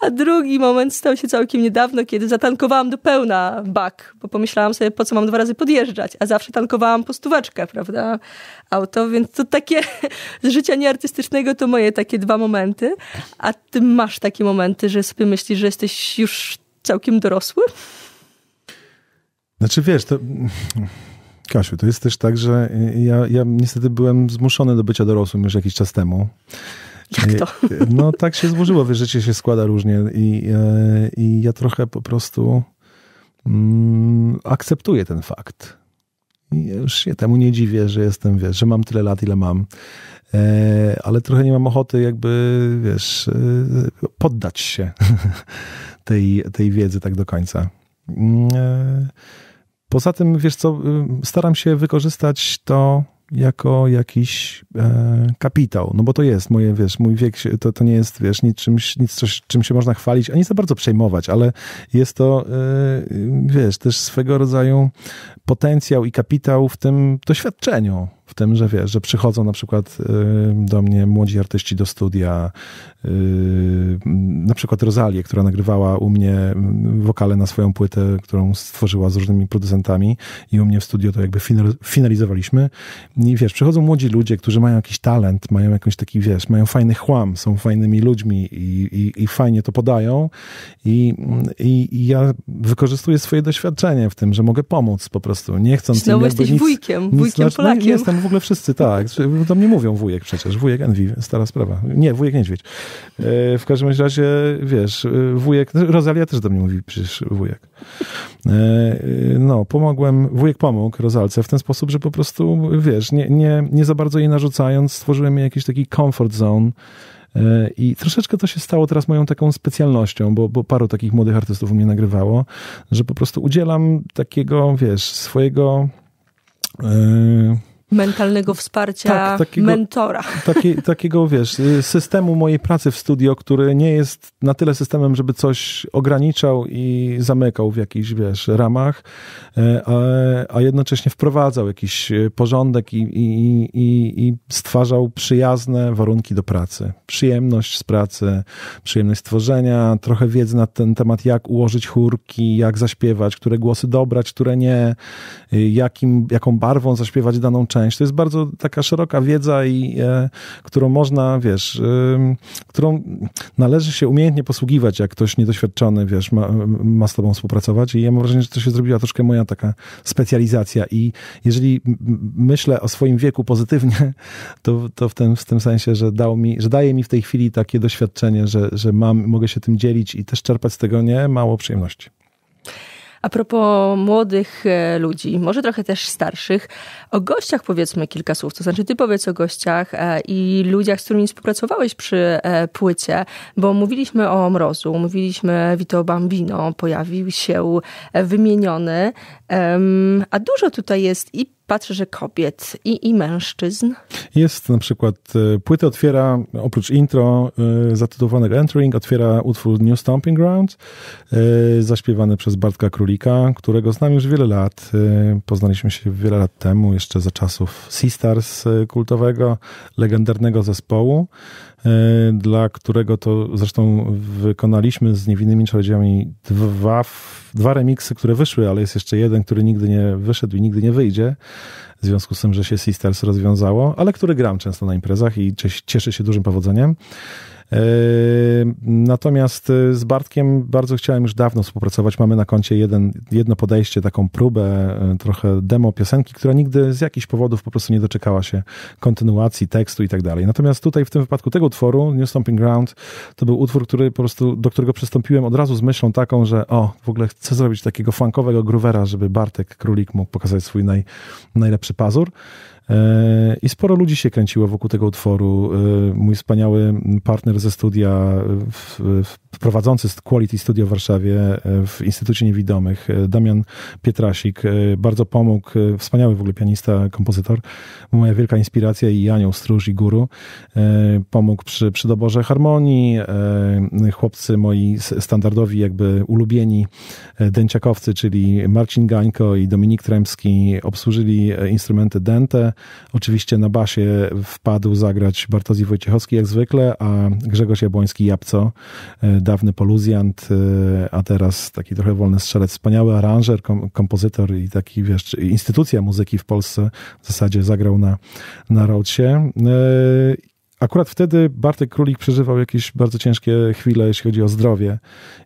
A drugi moment stał się całkiem niedawno, kiedy zatankowałam do pełna bak, bo pomyślałam sobie, po co mam dwa razy podjeżdżać, a zawsze tankowałam po stóweczkę, prawda, auto, więc to takie z życia nieartystycznego to moje takie dwa momenty. A ty masz takie momenty, że sobie myślisz, że jesteś już całkiem dorosły? Znaczy wiesz, to... Kasiu, to jest też tak, że ja, ja niestety byłem zmuszony do bycia dorosłym już jakiś czas temu. Jak to? No tak się złożyło, wiesz, życie się składa różnie i, e, i ja trochę po prostu mm, akceptuję ten fakt. I już się temu nie dziwię, że jestem, wiesz, że mam tyle lat, ile mam. E, ale trochę nie mam ochoty jakby, wiesz, e, poddać się tej, tej wiedzy tak do końca. Mm, e, Poza tym, wiesz co, y, staram się wykorzystać to jako jakiś e, kapitał, no bo to jest moje, wiesz, mój wiek, to, to nie jest, wiesz, nic, czymś, nic coś, czym się można chwalić, ani za bardzo przejmować, ale jest to, e, wiesz, też swego rodzaju potencjał i kapitał w tym doświadczeniu, w tym, że wiesz, że przychodzą na przykład y, do mnie młodzi artyści do studia, y, na przykład Rozalię, która nagrywała u mnie wokale na swoją płytę, którą stworzyła z różnymi producentami i u mnie w studio to jakby finalizowaliśmy. I wiesz, przychodzą młodzi ludzie, którzy mają jakiś talent, mają jakiś taki, wiesz, mają fajny chłam, są fajnymi ludźmi i, i, i fajnie to podają i, i, ja wykorzystuję swoje doświadczenie w tym, że mogę pomóc po prostu, nie chcąc Znowu jesteś nic, wujkiem, nic, wujkiem znaczy, no, Polakiem. jestem w ogóle wszyscy, tak. Do mnie mówią wujek przecież, wujek Envy, stara sprawa. Nie, wujek Niedźwiedź. E, w każdym razie, wiesz, e, wujek, Rosalia też do mnie mówi przecież wujek. E, no, pomogłem, wujek pomógł Rozalce w ten sposób, że po prostu, wiesz, nie, nie, nie za bardzo jej narzucając, stworzyłem jej jakiś taki comfort zone, I troszeczkę to się stało teraz moją taką specjalnością, bo, bo paru takich młodych artystów u mnie nagrywało, że po prostu udzielam takiego, wiesz, swojego. Yy mentalnego wsparcia tak, takiego, mentora. Taki, takiego, wiesz, systemu mojej pracy w studio, który nie jest na tyle systemem, żeby coś ograniczał i zamykał w jakichś, wiesz, ramach, e, a, a jednocześnie wprowadzał jakiś porządek i, i, i, i stwarzał przyjazne warunki do pracy. Przyjemność z pracy, przyjemność stworzenia, trochę wiedzy na ten temat, jak ułożyć chórki, jak zaśpiewać, które głosy dobrać, które nie, jakim, jaką barwą zaśpiewać daną część To jest bardzo taka szeroka wiedza, i, e, którą można, wiesz, e, którą należy się umiejętnie posługiwać, jak ktoś niedoświadczony, wiesz, ma, ma z tobą współpracować. I ja mam wrażenie, że to się zrobiła troszkę moja taka specjalizacja. I jeżeli myślę o swoim wieku pozytywnie, to, to w, tym, w tym sensie, że, dał mi, że daje mi w tej chwili takie doświadczenie, że, że mam, mogę się tym dzielić i też czerpać z tego nie mało przyjemności. A propos młodych e, ludzi, może trochę też starszych, o gościach powiedzmy kilka słów. To znaczy, ty powiedz o gościach e, i ludziach, z którymi współpracowałeś przy e, płycie, bo mówiliśmy o Mrozu, mówiliśmy Vito Bambino, pojawił się wymieniony, a dużo tutaj jest i patrzę, że kobiet i, i mężczyzn. Jest na przykład, e, płytę otwiera, oprócz intro y, zatytułowanego Entering, otwiera utwór New Stomping Ground, y, zaśpiewany przez Bartka Królika, którego znam już wiele lat. Poznaliśmy się wiele lat temu, jeszcze za czasów Seastars kultowego, legendarnego zespołu. E, dla którego to zresztą wykonaliśmy z Niewinnymi Czarodziejami dwa, dwa remiksy, które wyszły, ale jest jeszcze jeden, który nigdy nie wyszedł i nigdy nie wyjdzie, w związku z tym, że się Sisters rozwiązało, ale który gram często na imprezach i cieszy się dużym powodzeniem. E, natomiast e, z Bartkiem bardzo chciałem już dawno współpracować. Mamy na koncie jeden, jedno podejście, taką próbę, e, trochę demo piosenki, która nigdy z jakichś powodów po prostu nie doczekała się kontynuacji tekstu i tak dalej. Natomiast tutaj w tym wypadku tego utworu, New Stomping Ground, to był utwór, który po prostu, do którego przystąpiłem od razu z myślą taką, że o, w ogóle chcę zrobić takiego funkowego groovera, żeby Bartek Królik mógł pokazać swój naj, najlepszy pazur. E, I sporo ludzi się kręciło wokół tego utworu. E, mój wspaniały partner ze studia, prowadzący Quality Studio w Warszawie e, w Instytucie Niewidomych, Damian Pietrasik, bardzo pomógł. Wspaniały w ogóle pianista, kompozytor. Moja wielka inspiracja i Anioł Stróż i Guru. Pomógł przy, przy doborze harmonii. Chłopcy moi standardowi, jakby ulubieni dęciakowcy, czyli Marcin Gańko i Dominik Tremski obsłużyli instrumenty dente. Oczywiście na basie wpadł zagrać Bartozji Wojciechowski jak zwykle, a Grzegorz Jabłoński Japco, e, dawny poluzjant, e, a teraz taki trochę wolny strzelec, wspaniały aranżer, kom, kompozytor i taki, wiesz, instytucja muzyki w Polsce w zasadzie zagrał na, na Roadsie. E, akurat wtedy Bartek Królik przeżywał jakieś bardzo ciężkie chwile, jeśli chodzi o zdrowie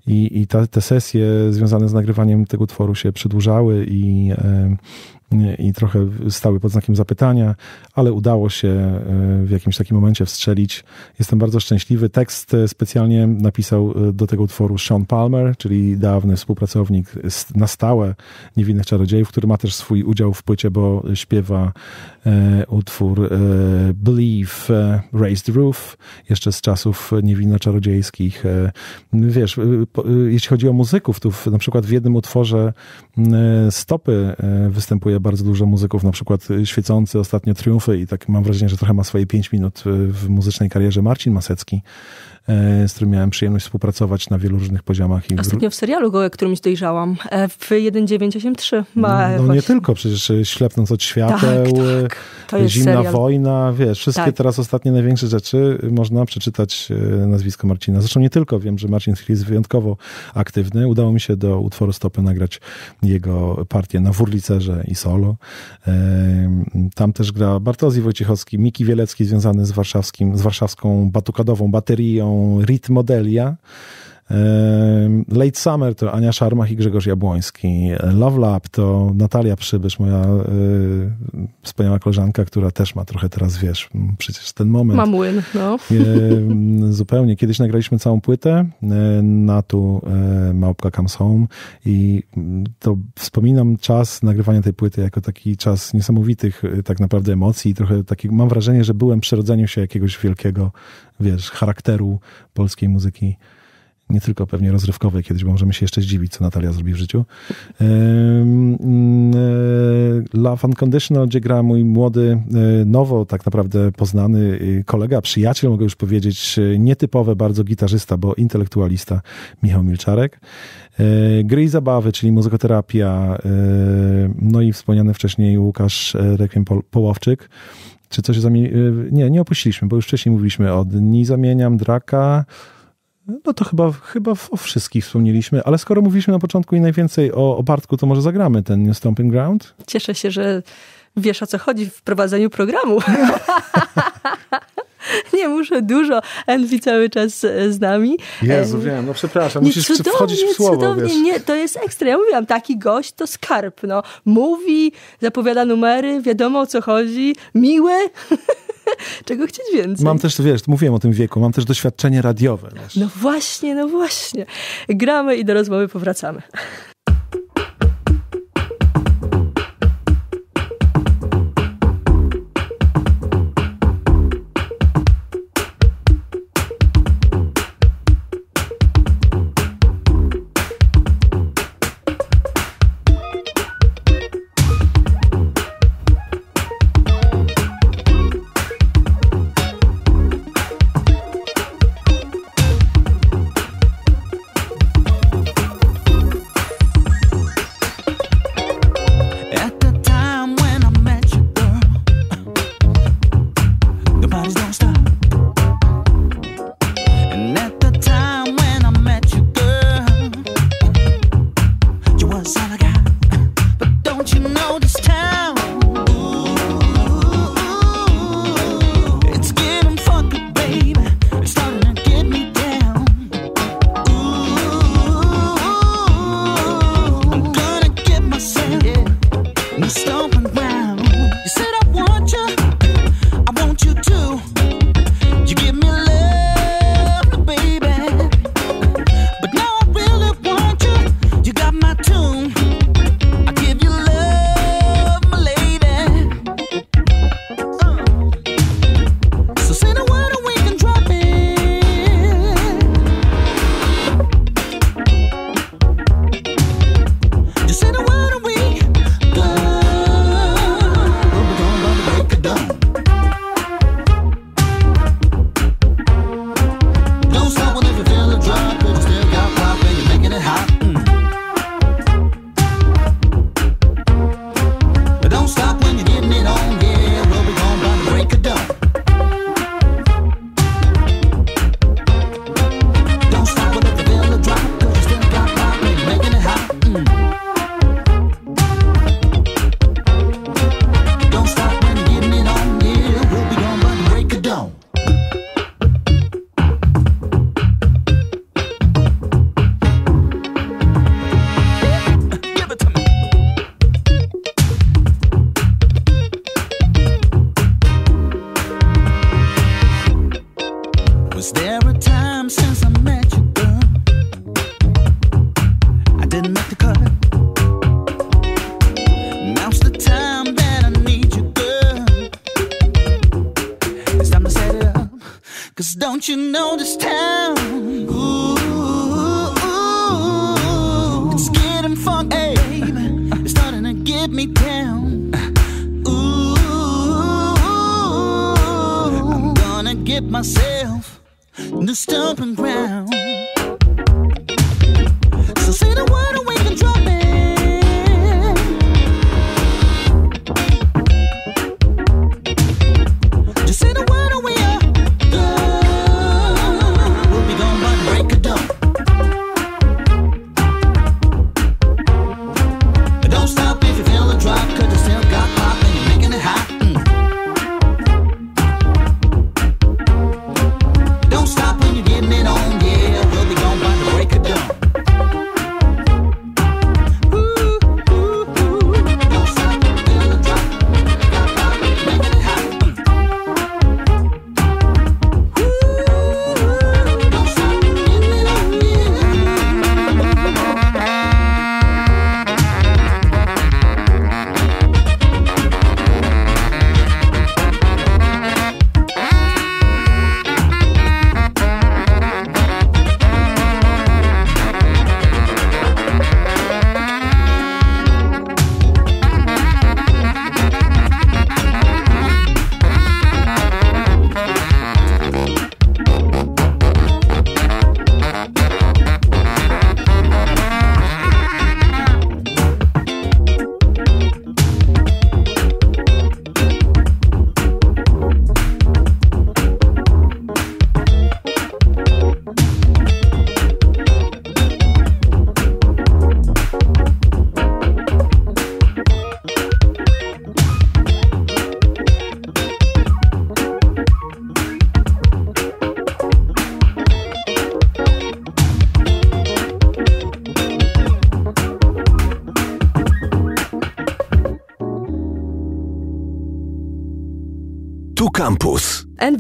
i, i ta, te sesje związane z nagrywaniem tego utworu się przedłużały i i trochę stały pod znakiem zapytania, ale udało się e, w jakimś takim momencie wstrzelić. Jestem bardzo szczęśliwy. Tekst e, specjalnie napisał e, do tego utworu Sean Palmer, czyli dawny współpracownik na stałe Niewinnych Czarodziejów, który ma też swój udział w płycie, bo śpiewa utwór Believe, Raised Roof, jeszcze z czasów niewinno-czarodziejskich. Wiesz, jeśli chodzi o muzyków, to na przykład w jednym utworze Stopy występuje bardzo dużo muzyków, na przykład y, świecący ostatnio triumfy i tak mam wrażenie, że trochę ma swoje pięć minut y, w muzycznej karierze. Marcin Masecki, z którym miałem przyjemność współpracować na wielu różnych poziomach. I Ostatnio w serialu go którymś dojrzałam. e, W 1983 ma no nie tylko, przecież y, Ślepnąc od świateł, Tak, tak. Zimna serial. wojna, wiesz, wszystkie Tak. teraz ostatnie największe rzeczy można przeczytać nazwisko Marcina. Zresztą nie tylko, wiem, że Marcin Hill jest wyjątkowo aktywny. Udało mi się do utworu Stopy nagrać jego partię na Wurlicerze i solo. Tam też gra Bartozji Wojciechowski, Miki Wielecki związany z warszawskim, z warszawską batukadową baterią Rit Modelia. Late Summer to Ania Szarmach i Grzegorz Jabłoński. Love Lab to Natalia Przybysz, moja y, wspaniała koleżanka, która też ma trochę teraz, wiesz, przecież ten moment. Ma młyn, no. Zupełnie. Kiedyś nagraliśmy całą płytę e, na tu e, Małpka Comes Home i to wspominam czas nagrywania tej płyty jako taki czas niesamowitych e, tak naprawdę emocji i trochę taki, mam wrażenie, że byłem przy rodzeniu się jakiegoś wielkiego, wiesz, charakteru polskiej muzyki nie tylko pewnie rozrywkowej kiedyś, bo możemy się jeszcze zdziwić, co Natalia zrobi w życiu. Ym, e, Love Unconditional, gdzie gra mój młody, e, nowo tak naprawdę poznany e, kolega, przyjaciel, mogę już powiedzieć, e, nietypowy bardzo gitarzysta, bo intelektualista Michał Milczarek. E, Gry i zabawy, czyli muzykoterapia, no i wspomniany wcześniej Łukasz Rekwiem Połowczyk. Czy coś zamieni... Nie, nie opuściliśmy, bo już wcześniej mówiliśmy o Dni Zamieniam, Draka, no to chyba, chyba o wszystkich wspomnieliśmy, ale skoro mówiliśmy na początku i najwięcej o, o Bartku, to może zagramy ten New Stomping Ground? Cieszę się, że wiesz o co chodzi w prowadzeniu programu. Nie muszę dużo, Envy cały czas z nami. Jezu, wiem, no przepraszam, Nie, musisz wchodzić w słowo, cudownie, wiesz. nie, to jest ekstra. Ja mówiłam, taki gość to skarb, no. Mówi, zapowiada numery, wiadomo o co chodzi, miły. Czego chcieć więcej? Mam też, wiesz, mówiłem o tym wieku, mam też doświadczenie radiowe, wiesz. No właśnie, no właśnie. Gramy i do rozmowy powracamy.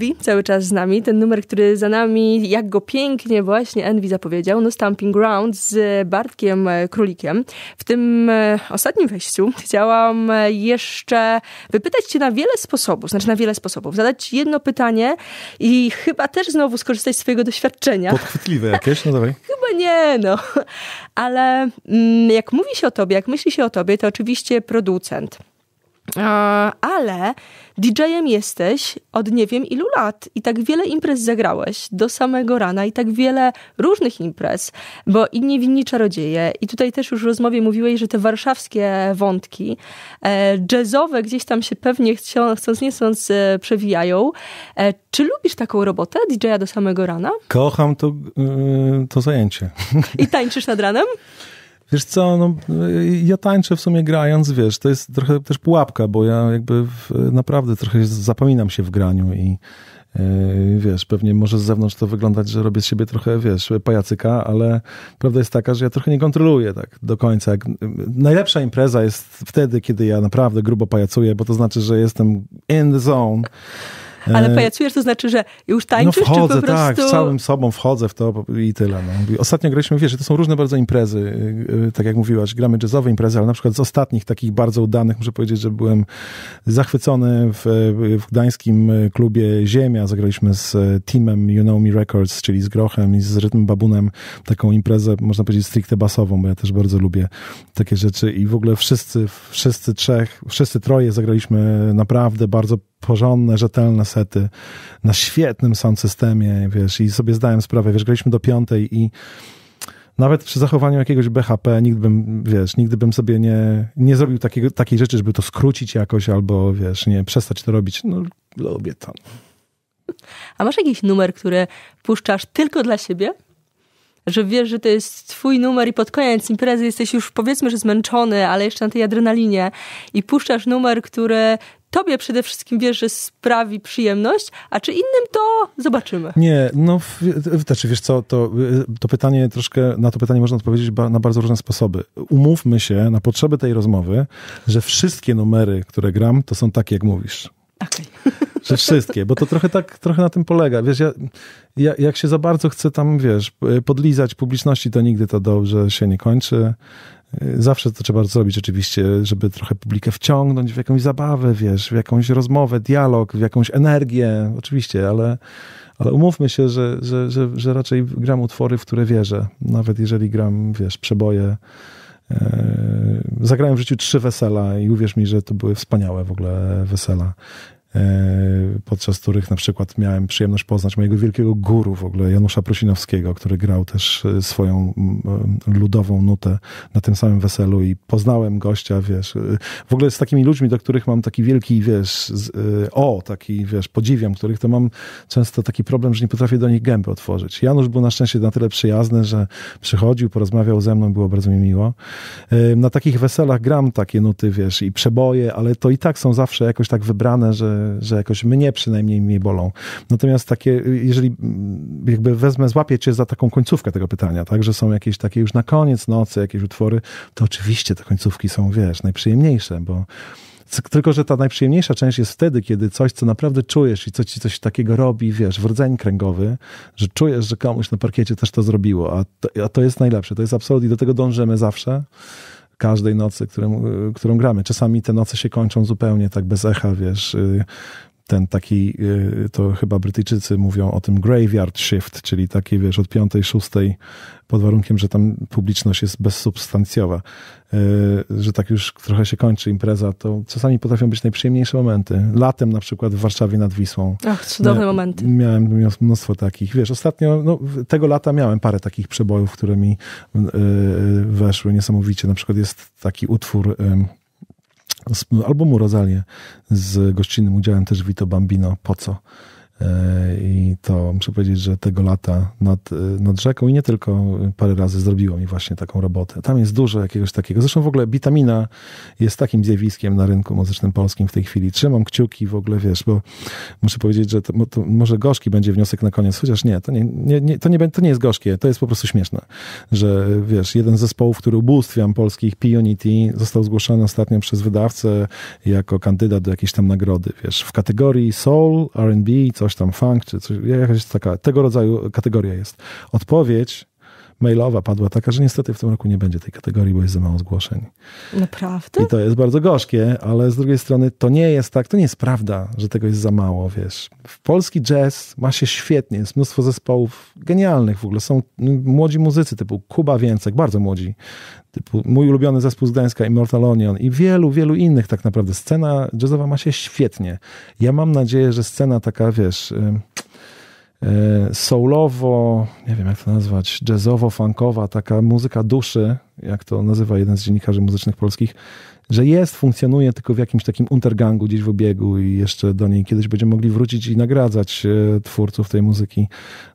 Envy cały czas z nami, ten numer, który za nami, jak go pięknie właśnie Envy zapowiedział, no Stamping Ground z Bartkiem e, Królikiem. W tym e, ostatnim wejściu chciałam e, jeszcze wypytać cię na wiele sposobów, znaczy na wiele sposobów, zadać jedno pytanie i chyba też znowu skorzystać z twojego doświadczenia. Podchwytliwe jakieś? No dawaj. Chyba nie, no. Ale mm, jak mówi się o tobie, jak myśli się o tobie, to oczywiście producent. A, Ale DJ-em jesteś od nie wiem ilu lat i tak wiele imprez zagrałeś do samego rana i tak wiele różnych imprez, bo i niewinni czarodzieje i tutaj też już w rozmowie mówiłeś, że te warszawskie wątki e, jazzowe gdzieś tam się pewnie chcą, chcąc nie chcąc e, przewijają. E, czy lubisz taką robotę DJ-a do samego rana? Kocham to, to zajęcie. I tańczysz nad ranem? Wiesz co, no, ja tańczę w sumie grając, wiesz, to jest trochę też pułapka, bo ja jakby w, naprawdę trochę zapominam się w graniu i yy, wiesz, pewnie może z zewnątrz to wyglądać, że robię z siebie trochę, wiesz, pajacyka, ale prawda jest taka, że ja trochę nie kontroluję tak do końca. Jak, najlepsza impreza jest wtedy, kiedy ja naprawdę grubo pajacuję, bo to znaczy, że jestem in the zone. Ale E, pajacujesz, to znaczy, że już tańczysz, no wchodzę, czy po prostu... tak, całym sobą wchodzę w to i tyle. No. Ostatnio graliśmy, wiesz, to są różne bardzo imprezy, y, y, tak jak mówiłaś, gramy jazzowe imprezy, ale na przykład z ostatnich takich bardzo udanych, muszę powiedzieć, że byłem zachwycony w, w gdańskim klubie Ziemia. Zagraliśmy z teamem You Know Me Records, czyli z Grochem i z Rytm Babunem, taką imprezę, można powiedzieć, stricte basową, bo ja też bardzo lubię takie rzeczy i w ogóle wszyscy, wszyscy trzech, wszyscy troje zagraliśmy naprawdę bardzo porządne, rzetelne sety na świetnym sound systemie, wiesz, i sobie zdałem sprawę, wiesz, graliśmy do piątej i nawet przy zachowaniu jakiegoś BHP nigdy bym, wiesz, nigdy bym sobie nie, nie zrobił takiego, takiej rzeczy, żeby to skrócić jakoś albo, wiesz, nie, przestać to robić. No, lubię to. A masz jakiś numer, który puszczasz tylko dla siebie? Że wiesz, że to jest twój numer i pod koniec imprezy jesteś już powiedzmy, że zmęczony, ale jeszcze na tej adrenalinie i puszczasz numer, który tobie przede wszystkim wiesz, że sprawi przyjemność, a czy innym to zobaczymy. Nie, no, w- znaczy wiesz co, to, y, to pytanie troszkę, na to pytanie można odpowiedzieć ba, na bardzo różne sposoby. Umówmy się na potrzeby tej rozmowy, że wszystkie numery, które gram, to są takie, jak mówisz. Okej. Że wszystkie, bo to trochę tak, trochę na tym polega. Wiesz, ja, ja, jak się za bardzo chcę tam, wiesz, podlizać publiczności, to nigdy to dobrze się nie kończy. Zawsze to trzeba zrobić oczywiście, żeby trochę publikę wciągnąć w jakąś zabawę, wiesz, w jakąś rozmowę, dialog, w jakąś energię, oczywiście, ale, ale umówmy się, że, że, że, że raczej gram utwory, w które wierzę. Nawet jeżeli gram, wiesz, przeboje. E, Zagrałem w życiu trzy wesela i uwierz mi, że to były wspaniałe w ogóle wesela. Podczas których na przykład miałem przyjemność poznać mojego wielkiego guru w ogóle, Janusza Prosinowskiego, który grał też e, swoją mm, ludową nutę na tym samym weselu i poznałem gościa, wiesz, e, w ogóle z takimi ludźmi, do których mam taki wielki, wiesz, o, taki, wiesz, podziwiam, których to mam często taki problem, że nie potrafię do nich gęby otworzyć. Janusz był na szczęście na tyle przyjazny, że przychodził, porozmawiał ze mną, było bardzo mi miło. Na takich weselach gram takie nuty, wiesz, i przeboje, ale to i tak są zawsze jakoś tak wybrane, że, że jakoś mnie przynajmniej mniej bolą. Natomiast takie, jeżeli jakby wezmę, złapię cię za taką końcówkę tego pytania, tak, że są jakieś takie już na koniec nocy jakieś utwory, to oczywiście te końcówki są, wiesz, najprzyjemniejsze, bo tylko, że ta najprzyjemniejsza część jest wtedy, kiedy coś, co naprawdę czujesz i co ci coś takiego robi, wiesz, w rdzeń kręgowy, że czujesz, że komuś na parkiecie też to zrobiło, a to, a to jest najlepsze. To jest absolutnie, do tego dążymy zawsze każdej nocy, którą, gramy. Czasami te noce się kończą zupełnie tak bez echa, wiesz, y, ten taki, y, to chyba Brytyjczycy mówią o tym graveyard shift, czyli takie, wiesz, od piątej, szóstej, pod warunkiem, że tam publiczność jest bezsubstancjowa, y, że tak już trochę się kończy impreza, to czasami potrafią być najprzyjemniejsze momenty. Latem na przykład w Warszawie nad Wisłą. Ach, cudowne momenty. Miałem mnóstwo takich. Wiesz, ostatnio, no, tego lata miałem parę takich przebojów, które mi y, weszły niesamowicie. Na przykład jest taki utwór z albumu Rozalie z gościnnym udziałem też Vito Bambino. Po co? Muszę powiedzieć, że tego lata nad, e, nad rzeką i nie tylko parę razy zrobiło mi właśnie taką robotę. Tam jest dużo jakiegoś takiego. Zresztą w ogóle bitamina jest takim zjawiskiem na rynku muzycznym polskim w tej chwili. Trzymam kciuki w ogóle, wiesz, bo muszę powiedzieć, że to, to może gorzki będzie wniosek na koniec, chociaż nie, to nie, nie, nie, to, nie, to nie jest gorzkie, to jest po prostu śmieszne, że wiesz, jeden z zespołów, który ubóstwiam polskich, Pionity, został zgłoszony ostatnio przez wydawcę jako kandydat do jakiejś tam nagrody, wiesz, w kategorii soul, R&B, coś tam funk, czy coś, jakaś taka, tego rodzaju kategoria jest. Odpowiedź mailowa padła taka, że niestety w tym roku nie będzie tej kategorii, bo jest za mało zgłoszeń. Naprawdę? I to jest bardzo gorzkie, ale z drugiej strony to nie jest tak, to nie jest prawda, że tego jest za mało, wiesz. W polski jazz ma się świetnie, jest mnóstwo zespołów genialnych w ogóle. Są młodzi muzycy typu Kuba Więcek, bardzo młodzi, typu mój ulubiony zespół z Gdańska, Immortal Onion i wielu, wielu innych tak naprawdę. Scena jazzowa ma się świetnie. Ja mam nadzieję, że scena taka, wiesz soulowo, nie wiem jak to nazwać, jazzowo-funkowa, taka muzyka duszy, jak to nazywa jeden z dziennikarzy muzycznych polskich, że jest, funkcjonuje tylko w jakimś takim untergangu gdzieś w obiegu i jeszcze do niej kiedyś będziemy mogli wrócić i nagradzać e, twórców tej muzyki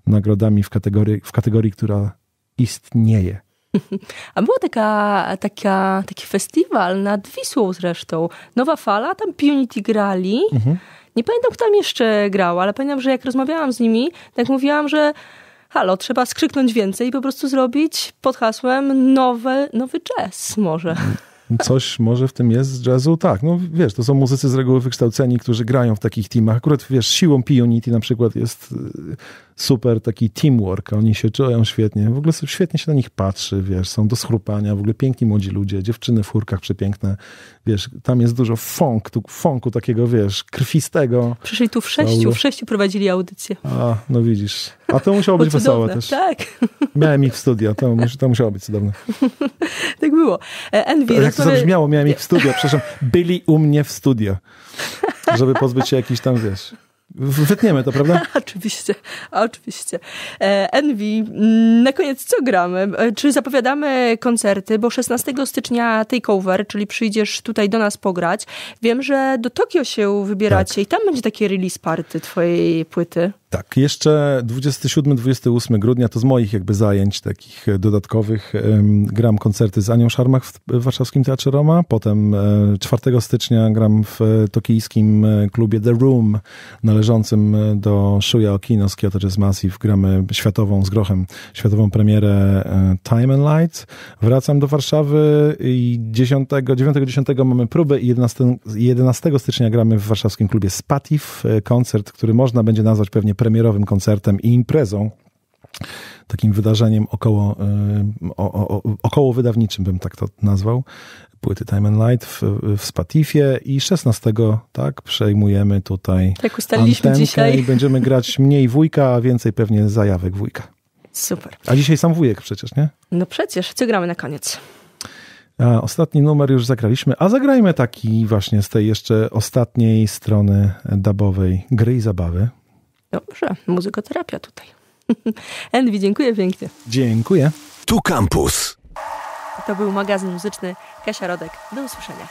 nagrodami w kategorii, w kategorii która istnieje. A była taka, taka, taki festiwal nad Wisłą zresztą. Nowa Fala, tam Punity grali. Mhm. Nie pamiętam, kto tam jeszcze grał, ale pamiętam, że jak rozmawiałam z nimi, tak mówiłam, że halo, trzeba skrzyknąć więcej i po prostu zrobić pod hasłem nowy, nowy jazz może. Coś może w tym jest z jazzu? Tak, no wiesz, to są muzycy z reguły wykształceni, którzy grają w takich teamach. Akurat, wiesz, siłą Pionity na przykład jest super taki teamwork, oni się czują świetnie, w ogóle świetnie się na nich patrzy, wiesz, są do schrupania, w ogóle piękni młodzi ludzie, dziewczyny w chórkach przepiękne, wiesz, tam jest dużo funk, tu, funku takiego, wiesz, krwistego. Przyszli tu w sześciu, w sześciu prowadzili audycję. A, no widzisz. A to musiało być wesołe też. Tak. Miałem ich w studio, to, to musiało być cudowne. tak było. E, Envy, Jak to zabrzmiało, miałem ich w studio, przepraszam, byli u mnie w studio, żeby pozbyć się jakichś tam, wiesz... Wytniemy to, prawda? oczywiście, oczywiście. Envy, mm, na koniec co gramy? E, czy zapowiadamy koncerty? Bo 16 stycznia takeover, czyli przyjdziesz tutaj do nas pograć. Wiem, że do Tokio się wybieracie tak. i tam będzie takie release party twojej płyty. Tak, jeszcze 27-28 grudnia to z moich jakby zajęć takich dodatkowych gram koncerty z Anią Szarmach w warszawskim Teatrze Roma, potem 4 e, stycznia gram w tokijskim e, klubie The Room należącym e, do Shuya Okino z Kyoto Jazz Massive. Gramy światową z grochem, światową premierę Time and Light. Wracam do Warszawy i 10, 9-10 mamy próbę i 11, 11 stycznia gramy w warszawskim klubie Spatif, koncert, który można będzie nazwać pewnie premierowym koncertem i imprezą takim wydarzeniem około, y, o, o, około wydawniczym, bym tak to nazwał, płyty Time and Light w, w Spatifie i 16, tak, przejmujemy tutaj Jak ustaliliśmy dzisiaj. i będziemy grać mniej wujka, a więcej pewnie zajawek wujka. Super. A dzisiaj sam wujek przecież, nie? No przecież, co gramy na koniec? A, ostatni numer już zagraliśmy, a zagrajmy taki właśnie z tej jeszcze ostatniej strony dubowej gry i zabawy. Dobrze, muzykoterapia tutaj. Envi, dziękuję pięknie. Dziękuję. Tu Campus. To był magazyn muzyczny Kasia Rodek. Do usłyszenia.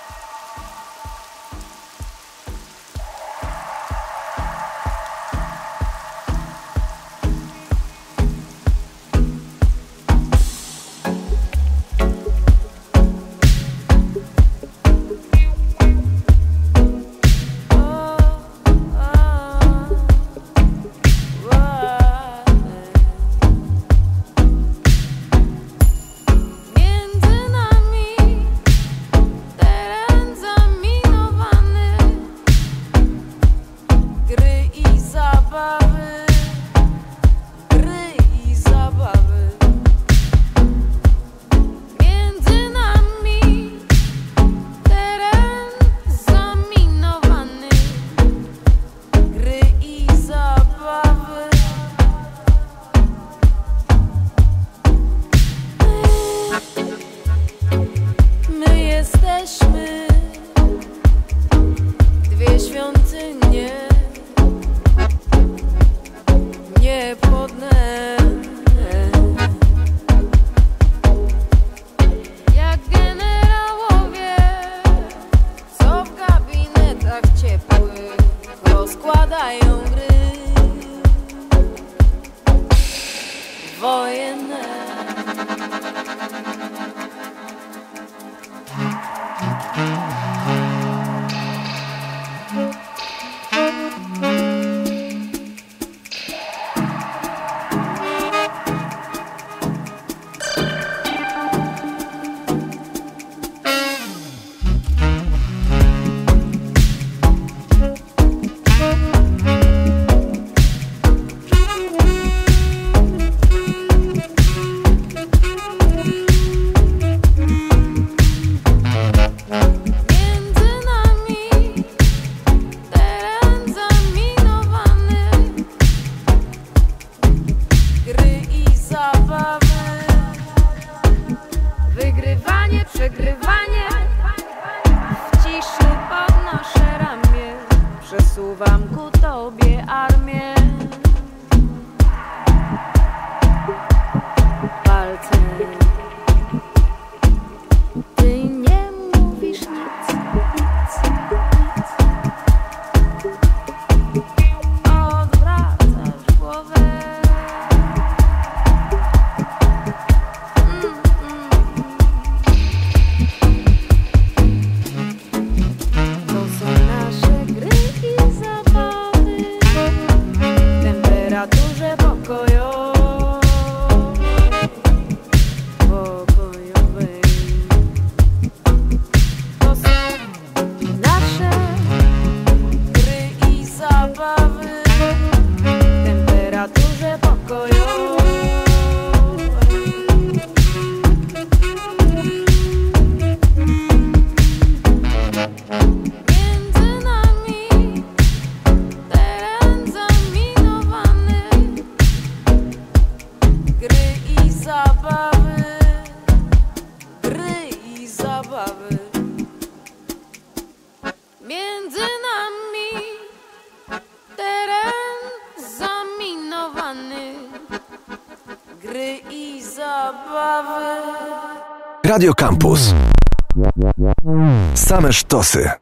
Radio Campus. Same sztosy.